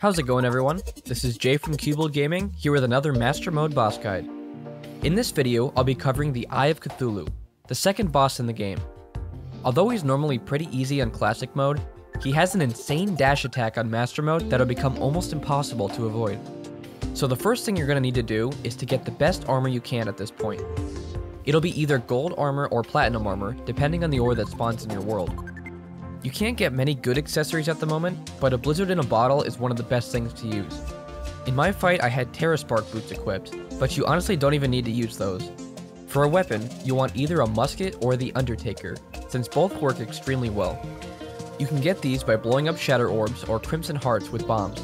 How's it going everyone? This is Jay from Cubold Gaming, here with another Master Mode boss guide. In this video, I'll be covering the Eye of Cthulhu, the second boss in the game. Although he's normally pretty easy on Classic Mode, he has an insane dash attack on Master Mode that'll become almost impossible to avoid. So the first thing you're going to need to do is to get the best armor you can at this point. It'll be either gold armor or platinum armor, depending on the ore that spawns in your world. You can't get many good accessories at the moment, but a blizzard in a bottle is one of the best things to use. In my fight, I had Terraspark boots equipped, but you honestly don't even need to use those. For a weapon, you want either a musket or the Undertaker, since both work extremely well. You can get these by blowing up Shadow Orbs or Crimson Hearts with bombs.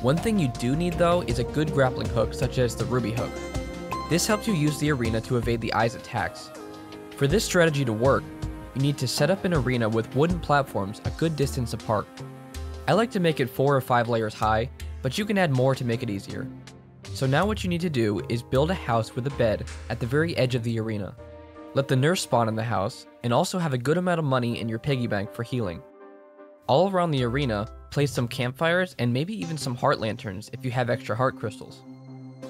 One thing you do need though is a good grappling hook such as the Ruby Hook. This helps you use the arena to evade the eye's attacks. For this strategy to work, you need to set up an arena with wooden platforms a good distance apart. I like to make it 4 or 5 layers high, but you can add more to make it easier. So now what you need to do is build a house with a bed at the very edge of the arena. Let the nurse spawn in the house, and also have a good amount of money in your piggy bank for healing. All around the arena, place some campfires and maybe even some heart lanterns if you have extra heart crystals.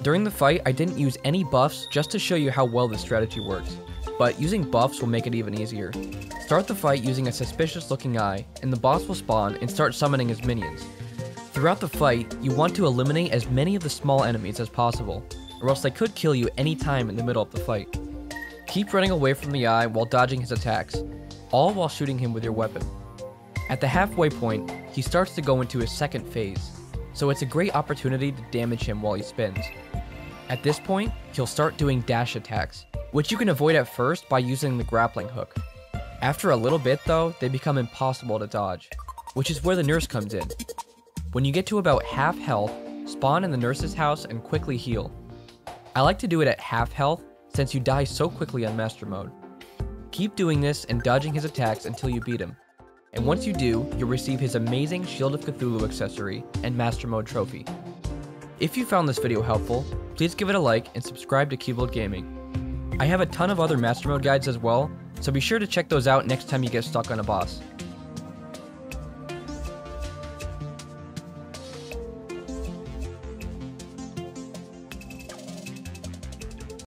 During the fight, I didn't use any buffs just to show you how well this strategy works but using buffs will make it even easier. Start the fight using a suspicious looking eye, and the boss will spawn and start summoning his minions. Throughout the fight, you want to eliminate as many of the small enemies as possible, or else they could kill you any time in the middle of the fight. Keep running away from the eye while dodging his attacks, all while shooting him with your weapon. At the halfway point, he starts to go into his second phase, so it's a great opportunity to damage him while he spins. At this point, he'll start doing dash attacks, which you can avoid at first by using the grappling hook. After a little bit though, they become impossible to dodge, which is where the nurse comes in. When you get to about half health, spawn in the nurse's house and quickly heal. I like to do it at half health since you die so quickly on master mode. Keep doing this and dodging his attacks until you beat him. And once you do, you'll receive his amazing Shield of Cthulhu accessory and Master Mode trophy. If you found this video helpful, please give it a like and subscribe to Cubold Gaming. I have a ton of other Master Mode guides as well, so be sure to check those out next time you get stuck on a boss.